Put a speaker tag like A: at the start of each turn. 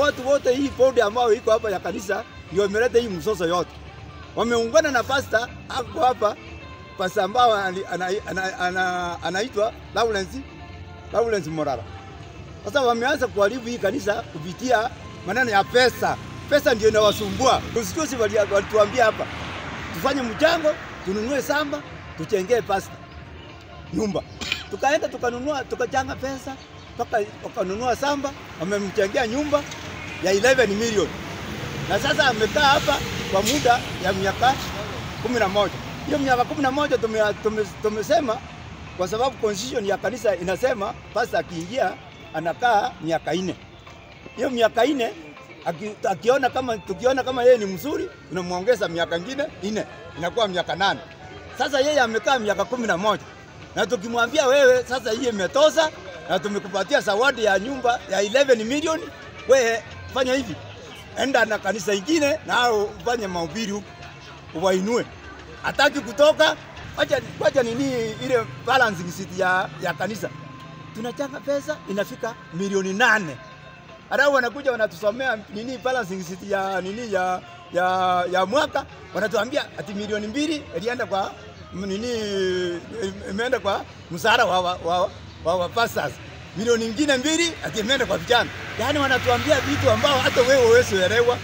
A: Watu wote hii ambao iko hapa ya kanisa ndio imeleta hii msoso yote. Wameungana na pasta hapo hapa, pasta ambao anaitwa Lawrence Lawrence Morara. Sasa wameanza kuharibu hii kanisa kupitia maneno ya pesa. Pesa ndio inawasumbua. Wali- walituambia hapa tufanye mchango, tununue samba, tuchengee pasta nyumba. Tukaenda tukanunua, tukachanga pesa mpaka wakanunua samba, wamemchengea nyumba ya 11 milioni, na sasa amekaa hapa kwa muda ya miaka kumi na moja. Hiyo miaka kumi na moja tume- tume- tume kwa sababu constitution ya kanisa inasema pasta akiingia anakaa miaka ine. Hiyo miaka ine aki, akiona kama tukiona kama yeye ni mzuri tunamwongeza miaka ingine nne inakuwa miaka nane. Sasa yeye amekaa miaka kumi na moja na tukimwambia wewe sasa hii imetosha na tumekupatia zawadi ya nyumba ya 11 milioni, wewe fanya hivi, enda na kanisa ingine na au ufanye mahubiri huko uwainue. Hataki kutoka, wacha wacha nini ile balancing sheet ya, ya kanisa tunachanga pesa inafika milioni nane halafu wanakuja wanatusomea nini balancing sheet ya nini ya ya, ya mwaka wanatuambia ati milioni mbili ilienda kwa nini imeenda kwa msara wa, wa, wa, wa, wa pastors milioni nyingine mbili ati imeenda kwa vijana. Yani wanatuambia vitu ambao hata wewe huwezi elewa.